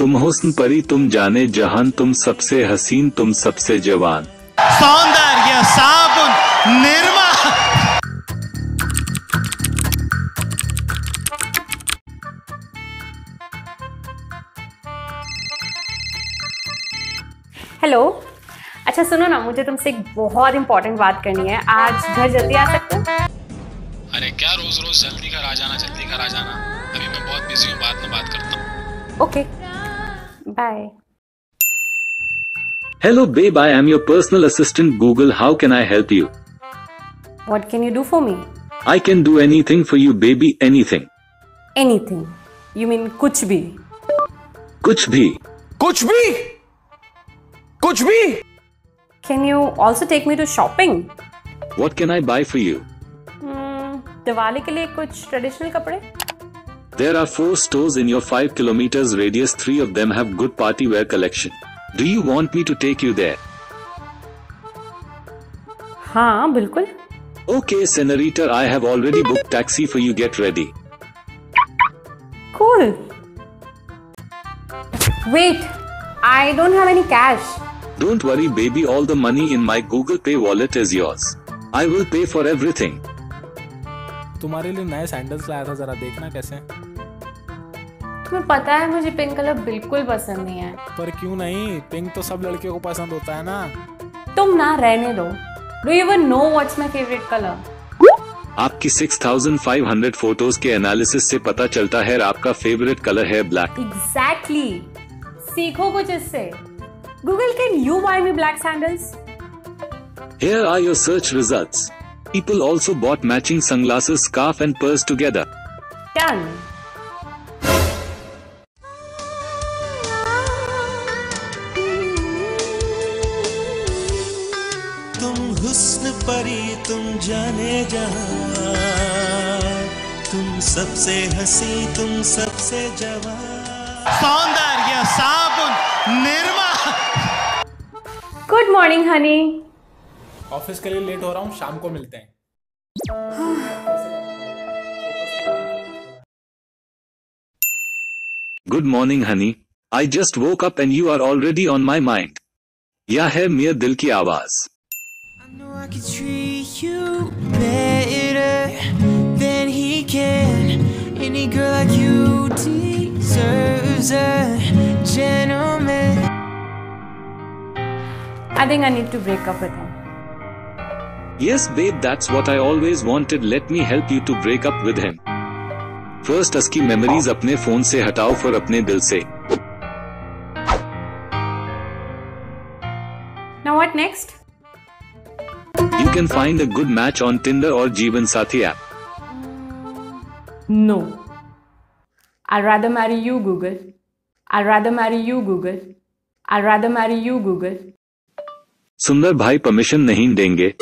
तुम हुस्न परी तुम जाने जहान तुम सबसे हसीन तुम सबसे जवान। सौंदर्य साबुन निर्मा। हेलो अच्छा सुनो ना मुझे तुमसे एक बहुत इंपॉर्टेंट बात करनी है। आज घर जल्दी आ सकते हो? अरे क्या रोज रोज जल्दी घर आ जाना जल्दी घर आ जाना? अभी मैं बहुत बिज़ी हूँ बाद में बात करता हूँ। Okay Bye Hello babe I am your personal assistant Google how can I help you? What can you do for me I can do anything for you baby anything. Anything you mean कुछ भी कुछ भी कुछ भी कुछ भी can you also take me to shopping What can I buy for you? Hmm, Diwali के लिए कुछ ट्रेडिशनल कपड़े There are four stores in your 5 kilometers radius. Three of them have good party wear collection. Do you want me to take you there? हाँ बिल्कुल Okay, Senorita, I have already booked taxi for you. Get ready. Cool wait I don't have any cash Don't worry, baby. All the money in my Google Pay wallet is yours. I will pay for everything. तुम्हारे लिए नए sandals लाया था जरा देखना कैसे हैं। तुम्हें पता है मुझे पिंक कलर बिल्कुल पसंद नहीं है। पर क्यों नहीं? पिंक तो सब लड़कियों को पसंद होता है ना। तुम ना रहने दो। Do you even know what's my favourite colour आपकी 6500 फ़ोटोज़ के एनालिसिस से पता चलता है आपका फेवरेट कलर है ब्लैक एग्जैक्टली exactly. सीखो कुछ इससे। Google can you buy me black sandals Here are your search results. People also bought matching sunglasses, scarf, and purse together. Done हुस्न परी तुम जाने जहाँ। तुम सबसे हँसी तुम सबसे जवान। सौंदर्य साबुन Nirma. Good morning honey office के लिए लेट हो रहा हूँ शाम को मिलते हैं। Good morning honey I just woke up and you are already on my mind यह है मेरे दिल की आवाज़। know I could treat you better than he can. Any girl like you deserves a gentleman. I think I need to break up with him Yes, babe, that's what I always wanted. Let me help you to break up with him. First, उसकी memories अपने phone से हटाओ फिर अपने दिल से now what next You can find a good match on Tinder और Jeevansathi app no I rather marry you Google I rather marry you Google I rather marry you Google Sundar भाई permission नहीं देंगे